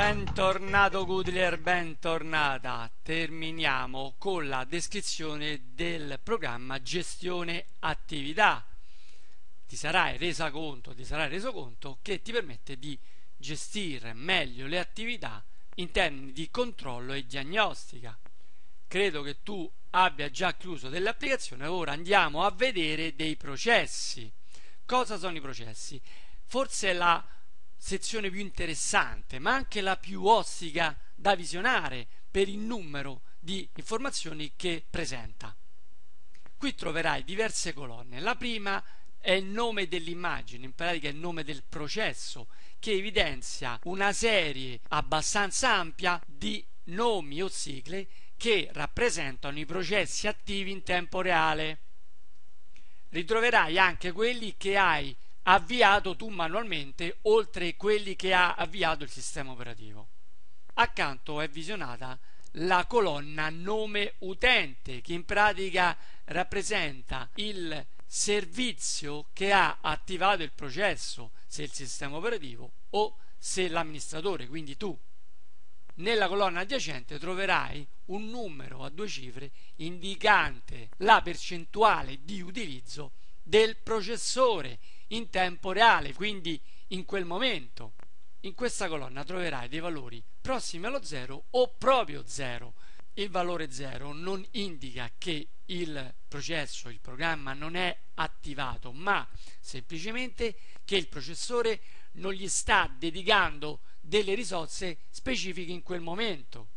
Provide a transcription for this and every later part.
Bentornato Goodler, bentornata. Terminiamo con la descrizione del programma gestione attività. Ti sarai resa conto, ti sarai reso conto che ti permette di gestire meglio le attività in termini di controllo e diagnostica. Credo che tu abbia già chiuso dell'applicazione, ora andiamo a vedere dei processi. Cosa sono i processi? Forse la sezione più interessante, ma anche la più ostica da visionare per il numero di informazioni che presenta. Qui troverai diverse colonne. La prima è il nome dell'immagine, in pratica è il nome del processo, che evidenzia una serie abbastanza ampia di nomi o sigle che rappresentano i processi attivi in tempo reale. Ritroverai anche quelli che hai avviato tu manualmente oltre quelli che ha avviato il sistema operativo. Accanto è visionata la colonna nome utente che in pratica rappresenta il servizio che ha attivato il processo, se il sistema operativo o se l'amministratore, quindi tu. Nella colonna adiacente troverai un numero a due cifre indicante la percentuale di utilizzo del processore in tempo reale, quindi in quel momento. In questa colonna troverai dei valori prossimi allo zero o proprio zero. Il valore zero non indica che il processo, il programma non è attivato, ma semplicemente che il processore non gli sta dedicando delle risorse specifiche in quel momento.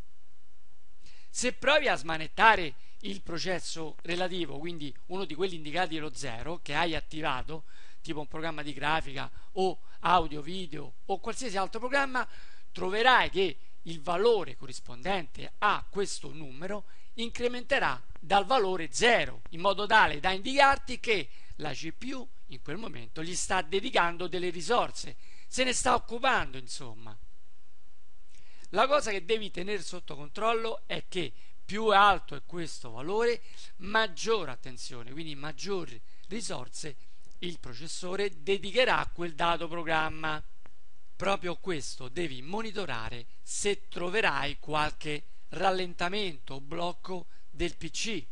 Se provi a smanettare il processo relativo, quindi uno di quelli indicati lo zero che hai attivato, tipo un programma di grafica o audio, video o qualsiasi altro programma, troverai che il valore corrispondente a questo numero incrementerà dal valore 0, in modo tale da indicarti che la CPU in quel momento gli sta dedicando delle risorse, se ne sta occupando, insomma. La cosa che devi tenere sotto controllo è che più alto è questo valore, maggiore attenzione, quindi maggiori risorse il processore dedicherà a quel dato programma. Proprio questo devi monitorare se troverai qualche rallentamento o blocco del PC.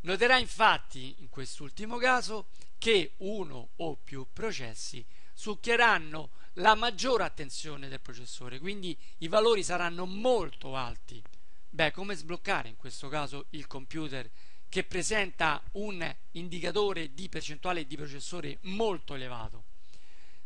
Noterai infatti in quest'ultimo caso che uno o più processi succhieranno la maggiore attenzione del processore, quindi i valori saranno molto alti. Beh, come sbloccare in questo caso il computer che presenta un indicatore di percentuale di processore molto elevato.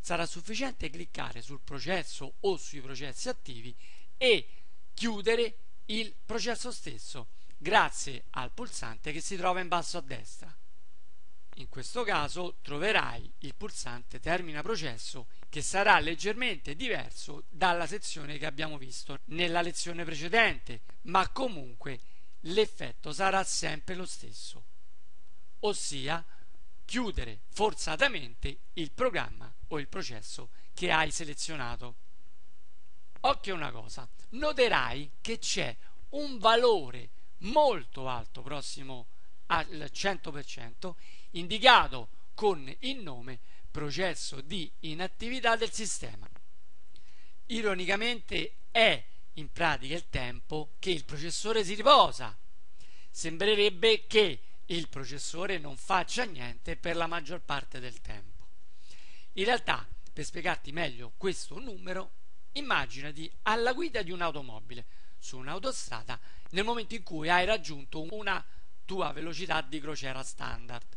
Sarà sufficiente cliccare sul processo o sui processi attivi e chiudere il processo stesso grazie al pulsante che si trova in basso a destra. In questo caso troverai il pulsante termina processo che sarà leggermente diverso dalla sezione che abbiamo visto nella lezione precedente, ma comunque l'effetto sarà sempre lo stesso, ossia chiudere forzatamente il programma o il processo che hai selezionato. Occhio a una cosa, noterai che c'è un valore molto alto, prossimo al 100%, indicato con il nome processo di inattività del sistema. Ironicamente è in pratica il tempo che il processore si riposa. Sembrerebbe che il processore non faccia niente per la maggior parte del tempo. In realtà, per spiegarti meglio questo numero, immaginati alla guida di un'automobile su un'autostrada nel momento in cui hai raggiunto una tua velocità di crociera standard.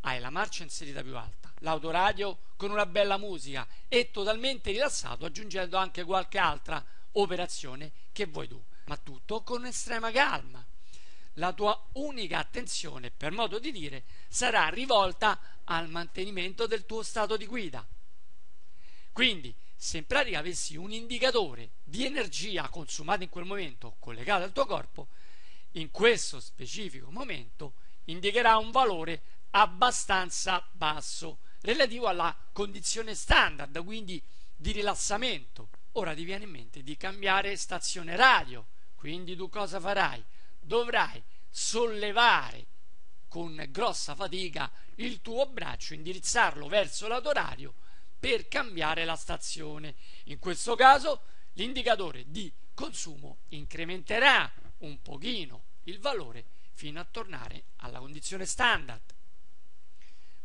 Hai la marcia inserita più alta, l'autoradio con una bella musica e totalmente rilassato aggiungendo anche qualche altra operazione che vuoi tu, ma tutto con estrema calma. La tua unica attenzione, per modo di dire, sarà rivolta al mantenimento del tuo stato di guida. Quindi, se in pratica avessi un indicatore di energia consumata in quel momento collegato al tuo corpo, in questo specifico momento indicherà un valore abbastanza basso relativo alla condizione standard, quindi di rilassamento. Ora ti viene in mente di cambiare stazione radio, quindi tu cosa farai? Dovrai sollevare con grossa fatica il tuo braccio, indirizzarlo verso l'autoradio per cambiare la stazione. In questo caso l'indicatore di consumo incrementerà un pochino il valore fino a tornare alla condizione standard.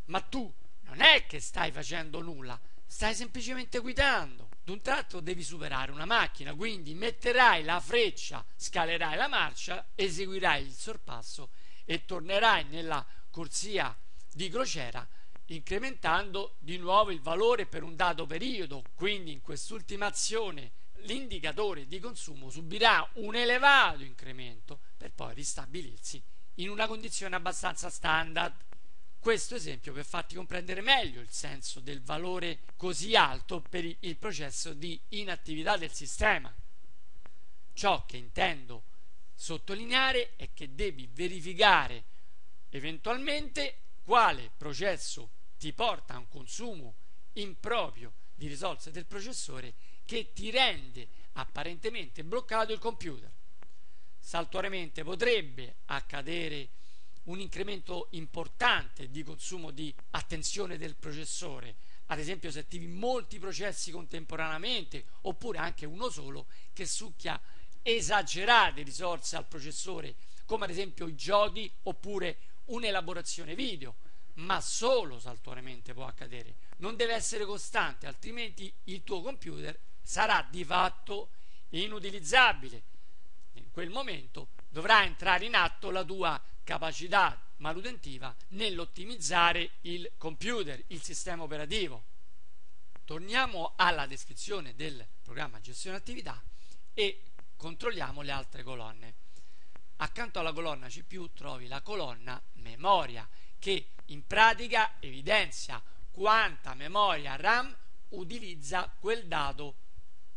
Ma tu non è che stai facendo nulla, stai semplicemente guidando. D'un tratto devi superare una macchina, quindi metterai la freccia, scalerai la marcia, eseguirai il sorpasso e tornerai nella corsia di crociera incrementando di nuovo il valore per un dato periodo. Quindi in quest'ultima azione l'indicatore di consumo subirà un elevato incremento per poi ristabilirsi in una condizione abbastanza standard. Questo esempio per farti comprendere meglio il senso del valore così alto per il processo di inattività del sistema. Ciò che intendo sottolineare è che devi verificare eventualmente quale processo ti porta a un consumo improprio di risorse del processore che ti rende apparentemente bloccato il computer. Saltuariamente potrebbe accadere un incremento importante di consumo di attenzione del processore, ad esempio se attivi molti processi contemporaneamente oppure anche uno solo che succhia esagerate risorse al processore, come ad esempio i giochi oppure un'elaborazione video, ma solo saltuariamente può accadere. Non deve essere costante, altrimenti il tuo computer sarà di fatto inutilizzabile. In quel momento dovrà entrare in atto la tua capacità manutentiva nell'ottimizzare il computer, il sistema operativo. Torniamo alla descrizione del programma gestione attività e controlliamo le altre colonne. Accanto alla colonna CPU trovi la colonna memoria che in pratica evidenzia quanta memoria RAM utilizza quel dato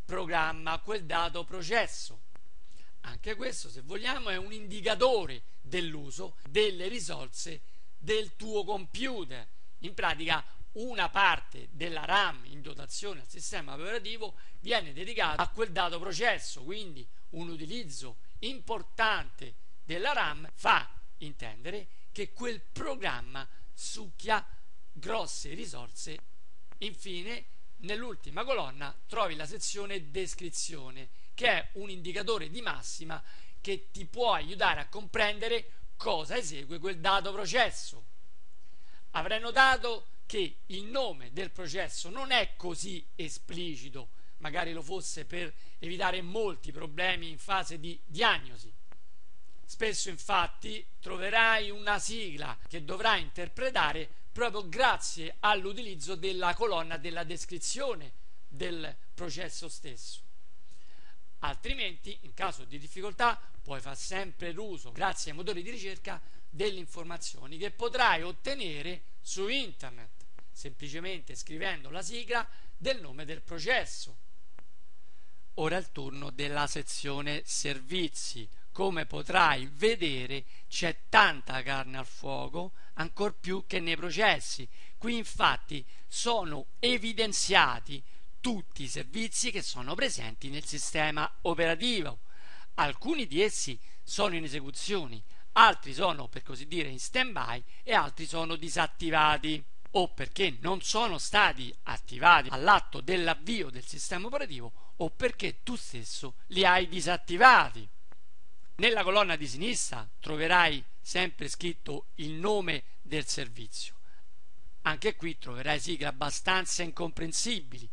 programma, quel dato processo. Anche questo, se vogliamo, è un indicatore dell'uso delle risorse del tuo computer. In pratica, una parte della RAM in dotazione al sistema operativo viene dedicata a quel dato processo, quindi un utilizzo importante della RAM fa intendere che quel programma succhia grosse risorse. Infine, nell'ultima colonna trovi la sezione descrizione, che è un indicatore di massima che ti può aiutare a comprendere cosa esegue quel dato processo. Avrai notato che il nome del processo non è così esplicito, magari lo fosse per evitare molti problemi in fase di diagnosi. Spesso infatti troverai una sigla che dovrai interpretare proprio grazie all'utilizzo della colonna della descrizione del processo stesso. Altrimenti, in caso di difficoltà, puoi fare sempre l'uso, grazie ai motori di ricerca, delle informazioni che potrai ottenere su internet, semplicemente scrivendo la sigla del nome del processo. Ora è il turno della sezione servizi come potrai vedere c'è tanta carne al fuoco, ancor più che nei processi. Qui infatti sono evidenziati tutti i servizi che sono presenti nel sistema operativo. Alcuni di essi sono in esecuzione, altri sono per così dire in stand-by e altri sono disattivati o perché non sono stati attivati all'atto dell'avvio del sistema operativo o perché tu stesso li hai disattivati. Nella colonna di sinistra troverai sempre scritto il nome del servizio. Anche qui troverai sigle abbastanza incomprensibili.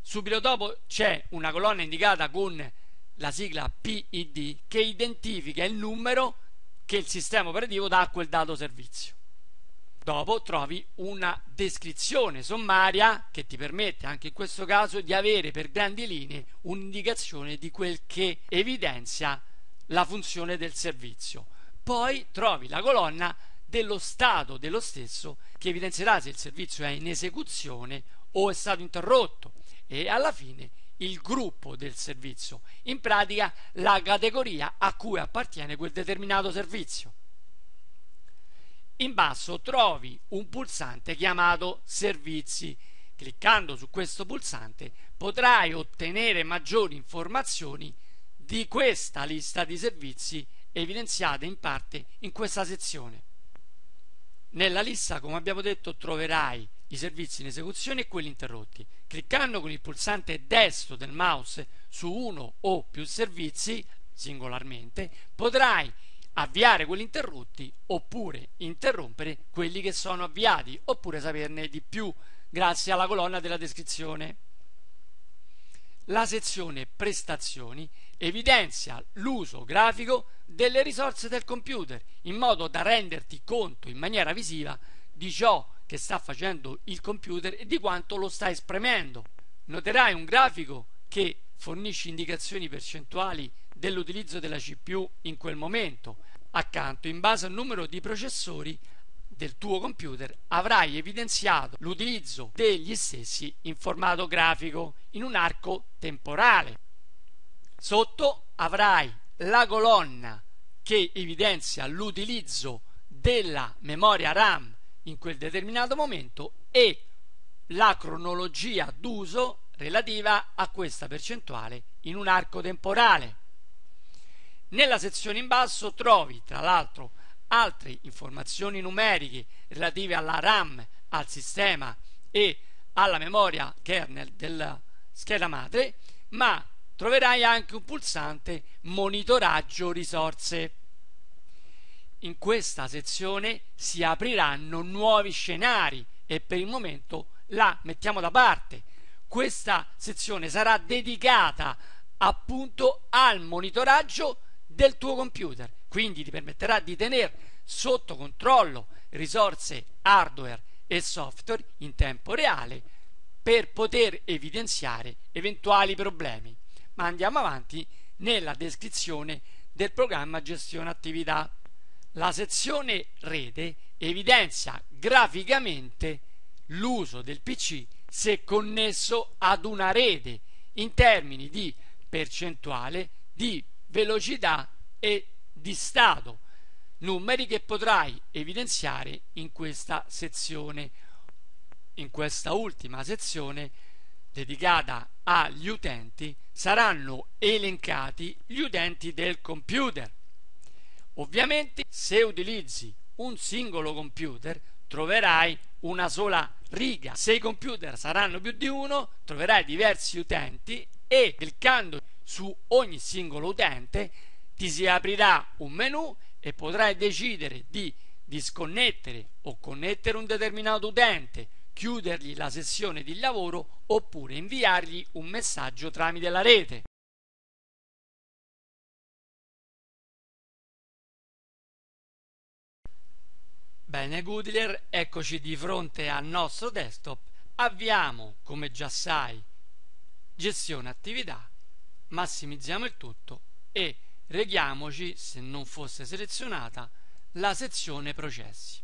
Subito dopo c'è una colonna indicata con la sigla PID che identifica il numero che il sistema operativo dà a quel dato servizio. Dopo trovi una descrizione sommaria che ti permette anche in questo caso di avere per grandi linee un'indicazione di quel che evidenzia la funzione del servizio. Poi trovi la colonna dello stato dello stesso che evidenzierà se il servizio è in esecuzione o è stato interrotto e alla fine il gruppo del servizio, in pratica la categoria a cui appartiene quel determinato servizio. In basso trovi un pulsante chiamato servizi. Cliccando su questo pulsante potrai ottenere maggiori informazioni di questa lista di servizi evidenziate in parte in questa sezione. Nella lista, come abbiamo detto, troverai i servizi in esecuzione e quelli interrotti. Cliccando con il pulsante destro del mouse su uno o più servizi singolarmente potrai avviare quelli interrotti oppure interrompere quelli che sono avviati oppure saperne di più grazie alla colonna della descrizione. La sezione prestazioni evidenzia l'uso grafico delle risorse del computer in modo da renderti conto in maniera visiva di ciò che sta facendo il computer e di quanto lo sta esprimendo. Noterai un grafico che fornisce indicazioni percentuali dell'utilizzo della CPU in quel momento. Accanto, in base al numero di processori del tuo computer, avrai evidenziato l'utilizzo degli stessi in formato grafico in un arco temporale. Sotto avrai la colonna che evidenzia l'utilizzo della memoria RAM in quel determinato momento e la cronologia d'uso relativa a questa percentuale in un arco temporale. Nella sezione in basso trovi, tra l'altro, altre informazioni numeriche relative alla RAM, al sistema e alla memoria kernel della scheda madre, ma troverai anche un pulsante monitoraggio risorse. In questa sezione si apriranno nuovi scenari e per il momento la mettiamo da parte. Questa sezione sarà dedicata appunto al monitoraggio del tuo computer, quindi ti permetterà di tenere sotto controllo risorse hardware e software in tempo reale per poter evidenziare eventuali problemi. Ma andiamo avanti nella descrizione del programma gestione attività. La sezione rete evidenzia graficamente l'uso del PC se connesso ad una rete in termini di percentuale di velocità e di stato, numeri che potrai evidenziare in questa sezione. In questa ultima sezione dedicata agli utenti saranno elencati gli utenti del computer. Ovviamente se utilizzi un singolo computer troverai una sola riga. Se i computer saranno più di uno, troverai diversi utenti e cliccando su ogni singolo utente ti si aprirà un menu e potrai decidere di disconnettere o connettere un determinato utente, chiudergli la sessione di lavoro oppure inviargli un messaggio tramite la rete. Bene Goodler, eccoci di fronte al nostro desktop. Avviamo, come già sai, gestione attività massimizziamo il tutto e reghiamoci, se non fosse selezionata, la sezione processi.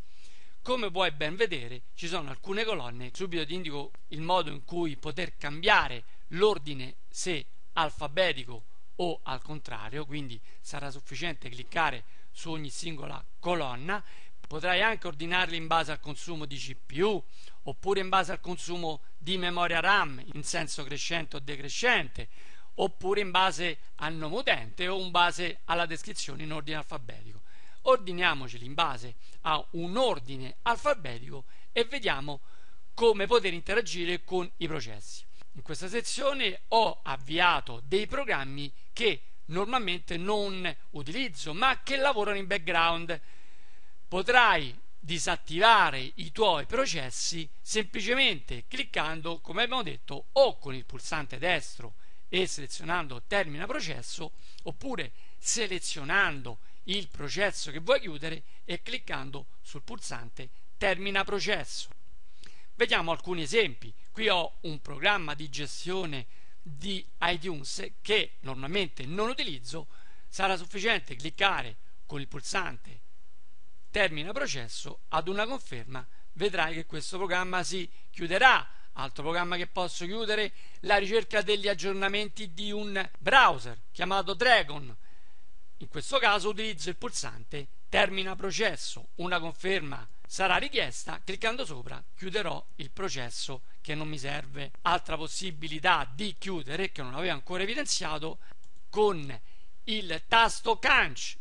Come puoi ben vedere ci sono alcune colonne, subito ti indico il modo in cui poter cambiare l'ordine se alfabetico o al contrario, quindi sarà sufficiente cliccare su ogni singola colonna, potrai anche ordinarli in base al consumo di CPU oppure in base al consumo di memoria RAM in senso crescente o decrescente oppure in base al nome utente o in base alla descrizione in ordine alfabetico. Ordiniamoceli in base a un ordine alfabetico e vediamo come poter interagire con i processi. In questa sezione ho avviato dei programmi che normalmente non utilizzo ma che lavorano in background. Potrai disattivare i tuoi processi semplicemente cliccando, come abbiamo detto, o con il pulsante destro e selezionando termina processo oppure selezionando il processo che vuoi chiudere e cliccando sul pulsante termina processo. Vediamo alcuni esempi. Qui ho un programma di gestione di iTunes che normalmente non utilizzo, sarà sufficiente cliccare con il pulsante termina processo ad una conferma, vedrai che questo programma si chiuderà Altro programma che posso chiudere, la ricerca degli aggiornamenti di un browser chiamato Dragon. In questo caso utilizzo il pulsante termina processo. Una conferma sarà richiesta, cliccando sopra chiuderò il processo che non mi serve. Altra possibilità di chiudere che non avevo ancora evidenziato con il tasto canc.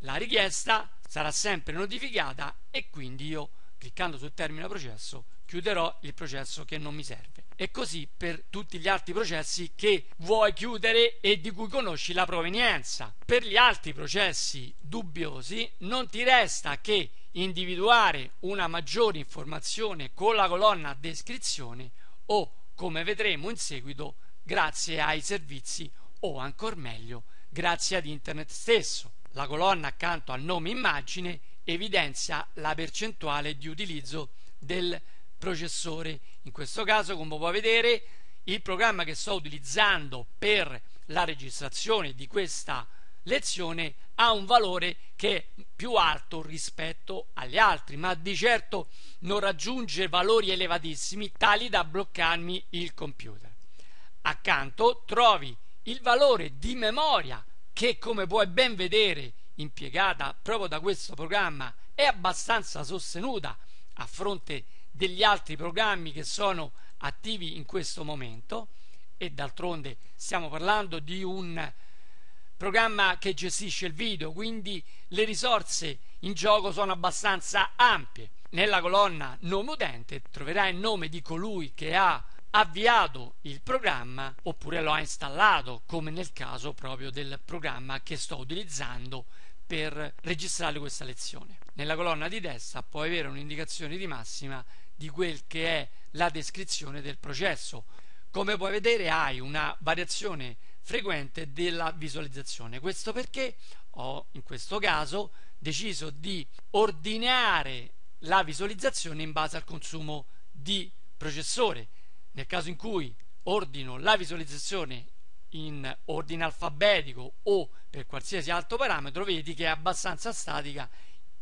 La richiesta sarà sempre notificata e quindi io cliccando sul termine processo chiuderò il processo che non mi serve. E così per tutti gli altri processi che vuoi chiudere e di cui conosci la provenienza. Per gli altri processi dubbiosi non ti resta che individuare una maggiore informazione con la colonna descrizione o, come vedremo in seguito, grazie ai servizi o ancora meglio, grazie ad internet stesso. La colonna accanto al nome immagine evidenzia la percentuale di utilizzo del processore. In questo caso, come puoi vedere, il programma che sto utilizzando per la registrazione di questa lezione ha un valore che è più alto rispetto agli altri, ma di certo non raggiunge valori elevatissimi tali da bloccarmi il computer. Accanto trovi il valore di memoria che come puoi ben vedere impiegata proprio da questo programma è abbastanza sostenuta a fronte degli altri programmi che sono attivi in questo momento e d'altronde stiamo parlando di un programma che gestisce il video, quindi le risorse in gioco sono abbastanza ampie. Nella colonna nome utente troverai il nome di colui che ha avviato il programma oppure lo ha installato, come nel caso proprio del programma che sto utilizzando per registrare questa lezione. Nella colonna di destra puoi avere un'indicazione di massima di quel che è la descrizione del processo. Come puoi vedere hai una variazione frequente della visualizzazione. Questo perché ho in questo caso deciso di ordinare la visualizzazione in base al consumo di processore. Nel caso in cui ordino la visualizzazione in ordine alfabetico o per qualsiasi altro parametro, vedi che è abbastanza statica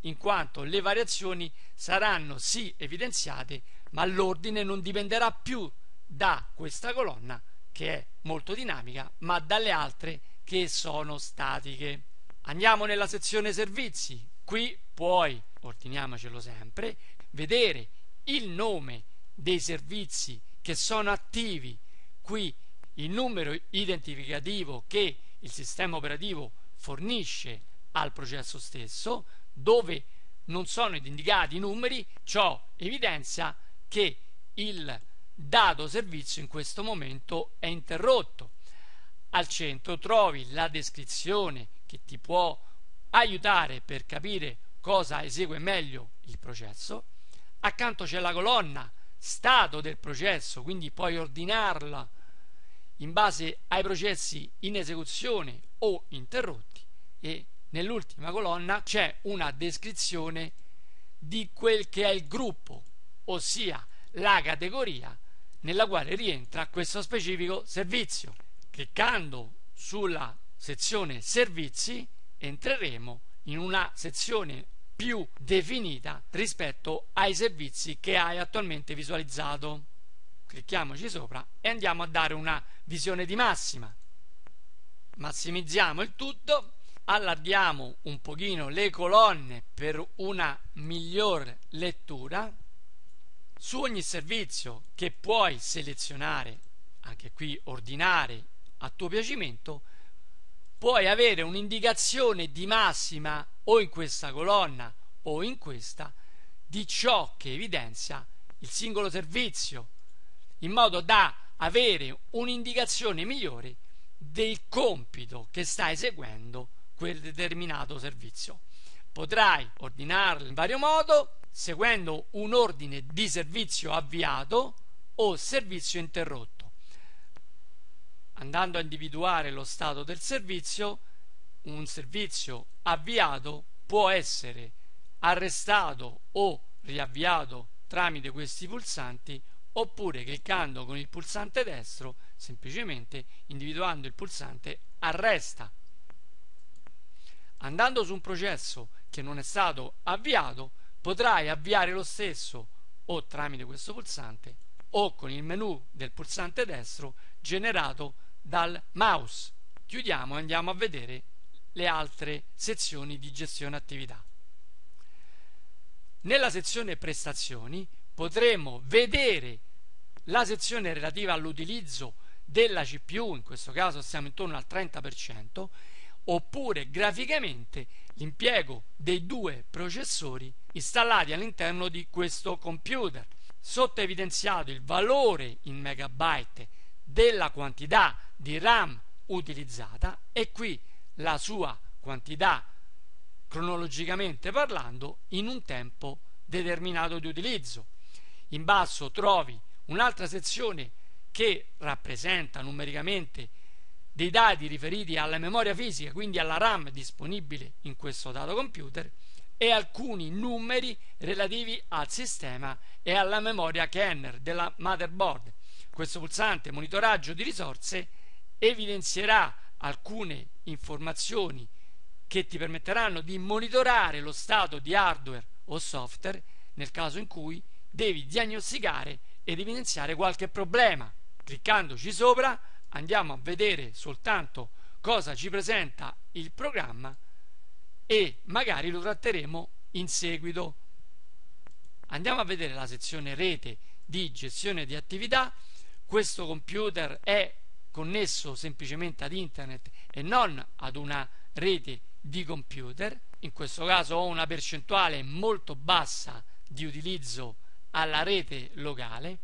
in quanto le variazioni saranno sì evidenziate, ma l'ordine non dipenderà più da questa colonna che è molto dinamica, ma dalle altre che sono statiche. Andiamo nella sezione servizi. Qui puoi, ordiniamocelo sempre, vedere il nome dei servizi che sono attivi qui il numero identificativo che il sistema operativo fornisce al processo stesso, dove non sono indicati i numeri, ciò evidenzia che il dato servizio in questo momento è interrotto. Al centro trovi la descrizione che ti può aiutare per capire cosa esegue meglio il processo. Accanto c'è la colonna stato del processo, quindi puoi ordinarla in base ai processi in esecuzione o interrotti e nell'ultima colonna c'è una descrizione di quel che è il gruppo, ossia la categoria nella quale rientra questo specifico servizio. Cliccando sulla sezione servizi entreremo in una sezione più definita rispetto ai servizi che hai attualmente visualizzato. Clicchiamoci sopra e andiamo a dare una visione di massima. Massimizziamo il tutto allarghiamo un pochino le colonne per una miglior lettura su ogni servizio che puoi selezionare anche qui ordinare a tuo piacimento puoi avere un'indicazione di massima o in questa colonna o in questa di ciò che evidenzia il singolo servizio in modo da avere un'indicazione migliore del compito che sta eseguendo quel determinato servizio. Potrai ordinarlo in vario modo seguendo un ordine di servizio avviato o servizio interrotto. Andando a individuare lo stato del servizio, un servizio avviato può essere arrestato o riavviato tramite questi pulsanti oppure cliccando con il pulsante destro semplicemente individuando il pulsante arresta. Andando su un processo che non è stato avviato potrai avviare lo stesso o tramite questo pulsante o con il menu del pulsante destro generato dal mouse chiudiamo e andiamo a vedere le altre sezioni di gestione attività nella sezione prestazioni potremo vedere la sezione relativa all'utilizzo della CPU, in questo caso siamo intorno al 30%, oppure graficamente l'impiego dei due processori installati all'interno di questo computer. sotto evidenziato il valore in megabyte della quantità di RAM utilizzata e qui la sua quantità cronologicamente parlando in un tempo determinato di utilizzo. In basso trovi un'altra sezione che rappresenta numericamente dei dati riferiti alla memoria fisica, quindi alla RAM disponibile in questo dato computer, e alcuni numeri relativi al sistema e alla memoria kernel della motherboard. Questo pulsante monitoraggio di risorse evidenzierà alcune informazioni che ti permetteranno di monitorare lo stato di hardware o software nel caso in cui devi diagnosticare ed evidenziare qualche problema. Cliccandoci sopra andiamo a vedere soltanto cosa ci presenta il programma e magari lo tratteremo in seguito. Andiamo a vedere la sezione rete di gestione di attività. Questo computer è connesso semplicemente ad internet e non ad una rete di computer. In questo caso ho una percentuale molto bassa di utilizzo alla rete locale.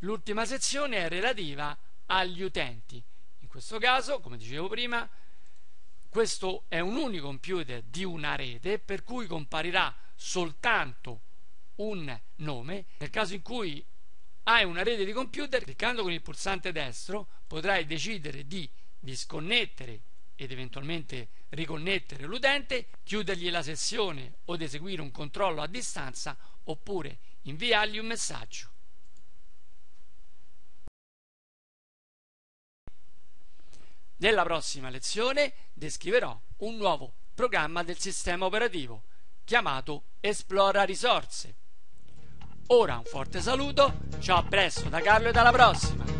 L'ultima sezione è relativa agli utenti. In questo caso, come dicevo prima, questo è un unico computer di una rete per cui comparirà soltanto un nome. Nel caso in cui hai una rete di computer, cliccando con il pulsante destro potrai decidere di disconnettere ed eventualmente riconnettere l'utente, chiudergli la sessione o eseguire un controllo a distanza oppure inviargli un messaggio. Nella prossima lezione descriverò un nuovo programma del sistema operativo chiamato Esplora risorse. Ora un forte saluto, ciao a presto da Carlo e alla prossima!